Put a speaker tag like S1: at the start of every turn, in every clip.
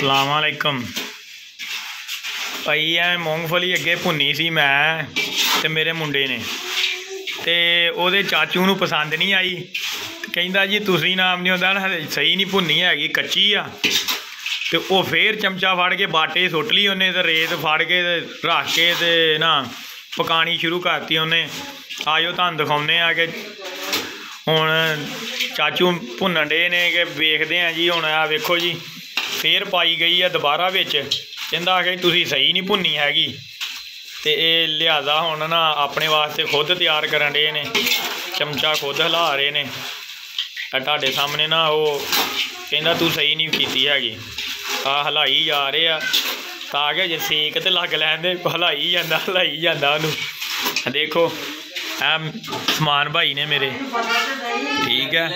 S1: ਸਲਾਮ ਅਲੈਕਮ ਭਾਈ ਐ ਮੂੰਗਫਲੀ ਅੱਗੇ ਭੁੰਨੀ ਸੀ ਮੈਂ ਤੇ ਮੇਰੇ ਮੁੰਡੇ ਨੇ। ਤੇ ਉਹਦੇ ਚਾਚੂ ਨੂੰ ਪਸੰਦ ਨਹੀਂ ਆਈ। ਕਹਿੰਦਾ ਜੀ, ਤੁਸੀਂ ਨਾਮ ਨਹੀਂ ਹੁੰਦਾ ਹਲੇ ਸਹੀ ਨਹੀਂ ਭੁੰਨੀ ਹੈਗੀ, ਕੱਚੀ ਆ। ਤੇ ਉਹ ਫੇਰ ਚਮਚਾ ਫੜ ਕੇ ਬਾਟੇ ਸੁੱਟ ਲਈ ਉਹਨੇ ਤੇ ਰੇਤ ਫੜ ਕੇ ਤੇ ਰੱਖ ਕੇ ਤੇ ਨਾ ਪਕਾਣੀ ਸ਼ੁਰੂ ਕਰਤੀ ਉਹਨੇ। ਆਜੋ ਤੁਹਾਨੂੰ ਦਿਖਾਉਂਦੇ ਆ ਕਿ ਹੁਣ ਚਾਚੂ ਭੁੰਨਣ ਡੇ ਨੇ ਕਿ ਵੇਖਦੇ ਆ ਜੀ, ਹੁਣ ਆ ਵੇਖੋ ਜੀ। ਫੇਰ ਪਾਈ ਗਈ ਆ ਦੁਬਾਰਾ ਵਿੱਚ। ਕਹਿੰਦਾ ਕਿ ਤੁਸੀਂ ਸਹੀ ਨਹੀਂ ਭੁੰਨੀ ਹੈਗੀ। ਤੇ ਇਹ ਲਿਆਦਾ ਹੁਣ ਨਾ ਆਪਣੇ ਵਾਸਤੇ ਖੁਦ ਤਿਆਰ ਕਰਨ ਡੇ ਨੇ। ਚਮਚਾ ਖੁਦ ਹਿਲਾ ਰਹੇ ਨੇ। ਆ ਤੁਹਾਡੇ ਸਾਹਮਣੇ ਨਾ ਉਹ ਕਹਿੰਦਾ ਤੂੰ ਸਹੀ ਨਹੀਂ ਕੀਤੀ ਹੈਗੀ। ਆ ਹਲਾਈ ਜਾ ਰਹੇ ਆ। ਤਾਂ ਕਿ ਜੇ ਸੇਕ ਤੇ ਲੱਗ ਲੈਂਦੇ ਹਲਾਈ ਜਾਂਦਾ ਹਲਾਈ ਜਾਂਦਾ ਉਹਨੂੰ। ਦੇਖੋ ਆ ਸਮਾਨ ਭਾਈ ਨੇ ਮੇਰੇ। ਠੀਕ ਹੈ।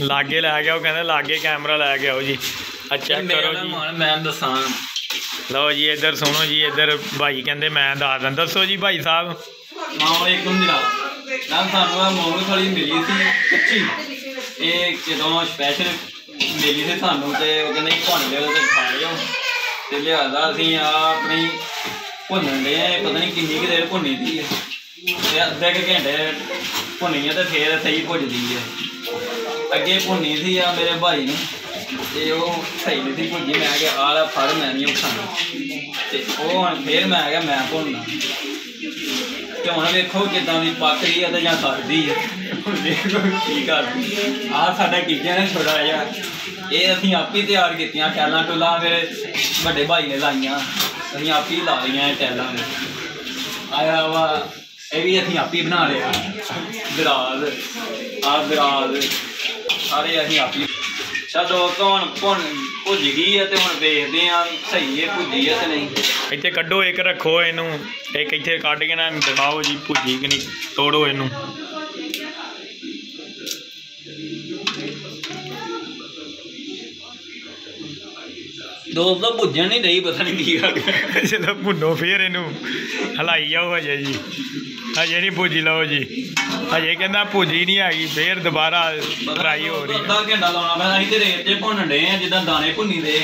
S2: ਲਾਗੇ
S1: ਲੈ ਗਿਆ ਉਹ ਕਹਿੰਦਾ ਲਾਗੇ ਕੈਮਰਾ ਲੈ ਕੇ ਆਓ ਜੀ। ਆ ਚੈੱਕ ਕਰੋ ਜੀ।
S2: ਮੈਂ ਦੱਸਾਂ।
S1: ਲਓ ਜੀ ਇੱਧਰ ਸੁਣੋ ਜੀ ਇੱਧਰ ਭਾਈ ਕਹਿੰਦੇ ਮੈਂ ਦੱਸ ਦਾਂ ਦੱਸੋ ਜੀ ਭਾਈ ਸਾਹਿਬ।
S2: ਮਾਂ ਇੱਕ ਹੁੰਦੀ ਨਾ ਸਾਨੂੰ ਆ ਮੂੰਗਫਲੀ ਮਿਲੀ ਸੀ ਕੱਚੀ। ਇਹ ਜਦੋਂ ਸਪੈਸ਼ਲ ਮਿਲੀ ਸੀ ਸਾਨੂੰ ਤੇ ਉਹ ਕਹਿੰਦੇ ਭੁੰਨ ਲਿਓ ਤੇ ਖਾ ਲਿਓ ਤੇ ਲਿਆਦਾ ਅਸੀਂ ਆ ਆਪਣੀ ਭੁੰਨਣ ਦੇ ਪਤਾ ਨਹੀਂ ਕਿੰਨੀ ਕੁ ਦੇਰ ਭੁੰਨੀ ਦੀ ਹੈ ਤੇ ਅੱਧੇ ਕੁ ਘੰਟੇ ਭੁੰਨੀ ਹੈ ਤੇ ਫੇਰ ਸਹੀ ਭੁੱਜਦੀ ਹੈ ਅੱਗੇ ਭੁੰਨੀ ਸੀ ਆ ਮੇਰੇ ਭਾਈ ਨੇ। ਤੇ ਉਹ ਸਹੀ ਨਹੀਂ ਸੀ ਭੁੱਜੀ, ਮੈਂ ਕਿਹਾ, ਆਹ ਲੈ ਫੜ, ਮੈਂ ਨਹੀਂ ਉਹ ਖਾਣਾ ਤੇ ਉਹ ਹੁਣ ਫੇਰ ਮੈਂ ਕਿਹਾ, ਮੈਂ ਭੁੰਨਣਾ। ਤੇ ਹੁਣ ਵੇਖੋ ਕਿਦਾਂ ਦੀ ਪੱਕ ਰਹੀ ਹੈ ਤੇ ਜਾਂ ਸੜਦੀ ਆ। ਦੇਖੋ ਕੀ ਕਰਦੀ ਆ। ਸਾਡਾ ਕੀਕਿਆਂ ਨੇ ਛੋੜਾ ਜਿਹਾ ਇਹ ਅਸੀਂ ਆਪੇ ਤਿਆਰ ਕੀਤੀਆਂ ਟੈਲਾਂ, ਟੁਲਾ ਮੇਰੇ ਵੱਡੇ ਭਾਈ ਨੇ ਲਾਈਆਂ। ਅਸੀਂ ਆਪ ਹੀ ਲਾ ਲਈਆਂ ਇਹ ਟੈਲਾਂ ਆਇਆ ਵਾ, ਇਹ ਵੀ ਅਸੀਂ ਆਪ ਹੀ ਬਣਾ ਲਿਆ। ਦਰਾਜ਼ ਆ ਦਰਾਜ਼ ਸਾਰੇ ਅਸੀਂ ਆਪ ਹੀ ਕੌਣ ਭੁੰਨ ਭੁੱਜ ਗਈ ਹੈ ਤੇ ਹੁਣ ਵੇਖਦੇ ਆ ਸਹੀ ਹੈ ਭੁੱਜੀ ਹੈ ਤੇ ਨਹੀਂ।
S1: ਇੱਥੇ ਕੱਢੋ ਇੱਕ ਰੱਖੋ ਇਹਨੂੰ, ਇੱਕ ਇੱਥੇ ਕੱਢ ਕੇ ਨਾ ਦਿਖਾਓ ਜੀ ਭੁੱਜੀ ਕਿ ਨਹੀਂ, ਤੋੜੋ ਇਹਨੂੰ।
S2: ਦੋਸਤੋ ਭੁੱਜਣ ਨਹੀਂ ਰਹੀ ਪਤਾ ਨਹੀਂ ਕੀ ਗਿਆ
S1: ਜਦੋਂ ਭੁੰਨੋ ਫੇਰ ਇਹਨੂੰ। ਹਲਾਈ ਜਾਓ ਹਜੇ ਜੀ। ਹਜੇ ਨਹੀਂ ਭੁੱਜੀ ਲਓ ਜੀ। ਹਜੇ ਕਹਿੰਦਾ ਭੁੱਜੀ ਨਹੀਂ ਹੈਗੀ ਫੇਰ ਦੁਬਾਰਾ ਫਰਾਈ ਹੋ ਰਹੀ ਹੈ।
S2: ਅੱਧਾ ਘੰਟਾ ਲਾਉਣਾ ਪੈਣਾ ਅਸੀਂ ਤੇ ਰੇਤ 'ਚ ਭੁੰਨਣ ਡੇ ਆ ਜਿੱਦਾਂ ਦਾਣੇ ਭੁੰਨੀ ਦੇ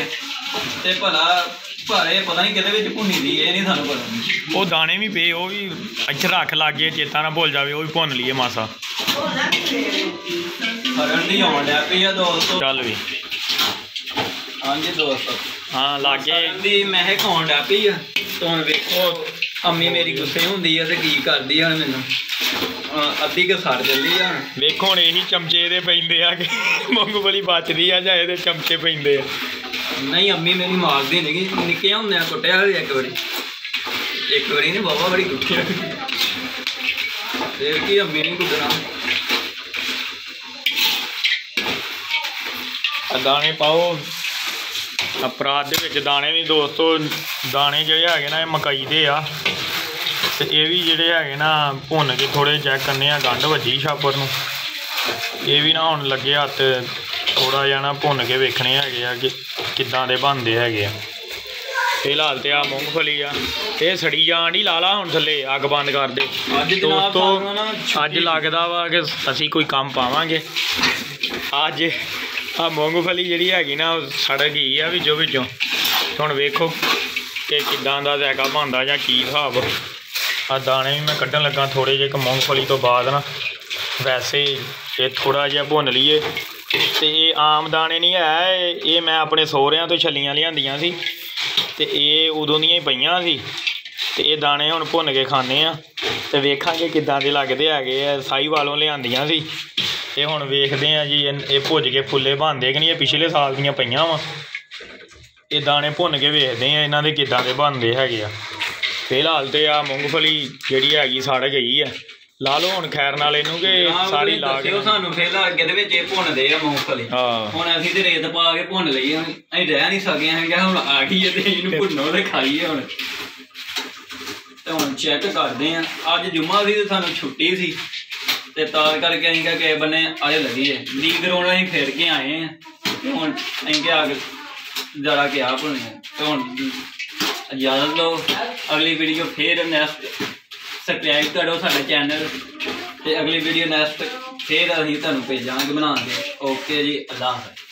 S2: ਤੇ ਭਲਾ ਭਾਰੇ ਪਤਾ ਨਹੀਂ ਕਿਹਦੇ ਵਿੱਚ ਭੁੰਨੀ ਦੀ ਇਹ ਨਹੀਂ ਸਾਨੂੰ ਪਤਾ।
S1: ਉਹ ਦਾਣੇ ਵੀ ਪਏ ਉਹ ਵੀ ਇੱਥੇ ਰੱਖ ਲਾਗੇ ਚੇਤਾ ਨਾ ਭੁੱਲ ਜਾਵੇ ਉਹ ਵੀ ਭੁੰਨ ਲਈਏ ਮਾਸਾ।
S2: ਫਰਨ ਦੀ ਆਉਣ ਡਿਆ ਪਈ ਆ ਦੋਸਤੋ।
S1: ਚੱਲ ਵੀ।
S2: ਹਾਂਜੀ ਦੋਸਤੋ।
S1: ਹਾਂ ਲਾਗੇ।
S2: ਦੀ ਮੈਂ ਇਹ ਖਾਉਣ ਡਿਆ ਪਈ ਆ। ਤੋਂ ਵੇਖੋ ਅੰਮੀ ਮੇਰੀ ਗੁੱਸੇ ਹੁੰਦੀ ਆ ਤੇ ਕੀ ਕਰਦੀ ਆ ਮੈਨੂੰ। ਅਹ ਅੱਧੀ ਕੁ ਸੜ ਚੱਲੀ ਆ
S1: ਵੇਖੋ ਹੁਣ ਇਹੀ ਚਮਚੇ ਦੇ ਪੈਂਦੇ ਆ ਕਿ ਮੂੰਗਫਲੀ ਬਚਦੀ ਆ ਜਾਂ ਇਹਦੇ ਚਮਚੇ ਪੈਂਦੇ ਆ।
S2: ਨਹੀਂ ਅੰਮੀ ਮੇਰੀ ਮਾਰਦੀ ਨਹੀਂ ਨਿੱਕੇ ਹੁੰਦੇ ਆ ਕੁੱਟਿਆ ਹੋਇਆ ਇੱਕ ਵਾਰੀ। ਇੱਕ ਵਾਰੀ ਨਹੀਂ ਬਾਬਾ ਬੜੀ ਕੁੱਟਿਆ। ਫੇਰ ਕੀ ਅੰਮੀ ਨਹੀਂ ਕੁੱਟਣਾ?
S1: ਆ ਦਾਣੇ ਪਾਓ। ਅਪਰਾਧ ਦੇ ਵਿੱਚ ਦਾਣੇ ਵੀ ਦੋਸਤੋ ਦਾਣੇ ਜਿਹੜੇ ਹੈਗੇ ਨਾ ਇਹ ਮਕਾਈ ਦੇ ਆ। ਤੇ ਇਹ ਵੀ ਜਿਹੜੇ ਹੈਗੇ ਨਾ ਭੁੰਨ ਕੇ ਥੋੜੇ ਚੈੱਕ ਕਰਨੇ ਆ ਗੰਢ ਵੱਜੀ ਛਾਪਰ ਨੂੰ। ਇਹ ਵੀ ਨਾ ਹੁਣ ਲੱਗੇ ਹੱਥ ਥੋੜਾ ਨਾ ਭੁੰਨ ਕੇ ਵੇਖਣੇ ਹੈਗੇ ਆ ਕਿ ਕਿੱਦਾਂ ਦੇ ਬਣਦੇ ਹੈਗੇ ਆ। ਫਿਲਹਾਲ ਤੇ ਆ ਮੂੰਗਫਲੀ ਆ। ਇਹ ਸੜੀ ਜਾਣ ਦੀ ਲਾ ਲਾ ਹੁਣ ਥੱਲੇ ਅੱਗ ਬੰਦ ਕਰ ਦੇ। ਦੋਸਤੋ ਅੱਜ ਲੱਗਦਾ ਵਾ ਕਿ ਅਸੀਂ ਕੋਈ ਕੰਮ ਪਾਵਾਂਗੇ। ਅੱਜ ਆ ਮੂੰਗਫਲੀ ਜਿਹੜੀ ਹੈਗੀ ਨਾ, ਉਹ ਸੜ ਗਈ ਆ ਵਿੱਚੋਂ ਵਿੱਚੋਂ। ਹੁਣ ਵੇਖੋ ਕਿ ਕਿਦਾਂ ਦਾ ਜ਼ਾਇਕਾ ਬਣਦਾ ਜਾਂ ਕੀ ਹਿਸਾਬ। ਆ ਦਾਣੇ ਵੀ ਮੈਂ ਕੱਢਣ ਲੱਗਾ ਥੋੜੇ ਜਿਹੇ ਕੁ ਮੂੰਗਫਲੀ ਤੋਂ ਬਾਅਦ ਨਾ। ਵੈਸੇ ਇਹ ਥੋੜਾ ਜਿਹਾ ਭੁੰਨ ਲਈਏ, ਤੇ ਇਹ ਆਮ ਦਾਣੇ ਨਹੀਂ ਹੈ, ਇਹ- ਮੈਂ ਆਪਣੇ ਸੋਹਰਿਆਂ ਤੋਂ ਛੱਲੀਆਂ ਲਿਆਂਦੀਆਂ ਸੀ, ਤੇ ਇਹ ਉਦੋਂ ਦੀਆਂ ਹੀ ਪਈਆਂ ਸੀ। ਤੇ ਇਹ ਦਾਣੇ ਹੁਣ ਭੁੰਨ ਕੇ ਖਾਣੇ ਆ। ਤੇ ਵੇਖਾਂਗੇ ਕਿੱਦਾਂ ਦੇ ਲੱਗਦੇ ਹੈਗੇ ਆ ਸਾਈ ਵਾਲੋਂ ਲਿਆਂਦੀਆਂ ਸੀ। ਇਹ ਹੁਣ ਵੇਖਦੇ ਆ ਜੀ ਇਹ ਭੁੱਜ ਕੇ ਫੁੱਲੇ ਬਣਦੇ ਕਿ ਨਹੀਂ ਇਹ ਪਿਛਲੇ ਸਾਲ ਦੀਆਂ ਪਈਆਂ ਵਾ। ਇਹ ਦਾਣੇ ਭੁੰਨ ਕੇ ਵੇਖਦੇ ਆ ਇਹਨਾਂ ਦੇ ਕਿੱਦਾਂ ਦੇ ਬਣਦੇ ਹੈਗੇ ਆ। ਫਿਲਹਾਲ ਤੇ ਆ ਮੂੰਗਫਲੀ ਜਿਹੜੀ ਹੈਗੀ ਸੜ ਗਈ ਆ। ਲਾ ਲਓ ਹੁਣ ਖੈਰ ਨਾਲ ਇਹਨੂੰ ਕਿ ਸਾਰੀ ਲਾ ਕੇ।
S2: ਦੱਸਿਓ ਸਾਨੂੰ ਫੇਰ ਅੱਗੇ ਦੇ ਵਿੱਚ ਇਹ ਭੁੰਨਦੇ ਆ ਮੂੰਗਫਲੀ।
S1: ਹਾਂ।
S2: ਹੁਣ ਅਸੀਂ ਤੇ ਰੇਤ ਪਾ ਕੇ ਭੁੰਨ ਲਈ ਆ ਅਸੀਂ ਰਹਿ ਨਹੀਂ ਸਕੇ ਹਾਂ ਕਿ ਹੁਣ ਆ ਗਈ ਹੈ ਤੇ ਇਹਨੂੰ ਭੁੰਨੋ ਤੇ ਖਾਈਏ ਹੁਣ। ਤੇ ਹੁਣ ਚੈੱਕ ਕਰਦੇ ਆ ਅੱਜ ਜੁਮਾ ਸੀ ਤੇ ਸਾਨੂੰ ਛੁੱਟੀ ਸੀ। ਤੇ ਤਾਂ ਕਰਕੇ ਅਸੀਂ ਕਿਹਾ ਕਿ ਬੰਨੇ ਆਏ ਲੱਗੀ ਹੈ ਨੀਂਦ ਰੋਣਾ ਅਸੀਂ ਫੇਰ ਕੇ ਆਏ ਆ। ਤੇ ਹੁਣ ਅਸੀਂ ਕਿਹਾ ਕਿ ਜਰਾ ਕਿਹਾ ਆ। ਤੇ ਹੁਣ ਇਜਾਜ਼ਤ ਲਓ। ਅਗਲੀ ਵੀਡੀਓ ਫੇਰ ਨੈਕਸਟ ਸਬਸਕ੍ਰਾਈਬ ਕਰੋ ਸਾਡਾ ਚੈਨਲ ਤੇ ਅਗਲੀ ਵੀਡੀਓ ਨੈਕਸਟ ਫੇਰ ਅਸੀਂ ਤੁਹਾਨੂੰ ਭੇਜਾਂਗੇ ਬਣਾ ਕੇ ਓਕੇ ਜੀ, ਅੱਲਾਹ ਹਾਫਿਜ਼।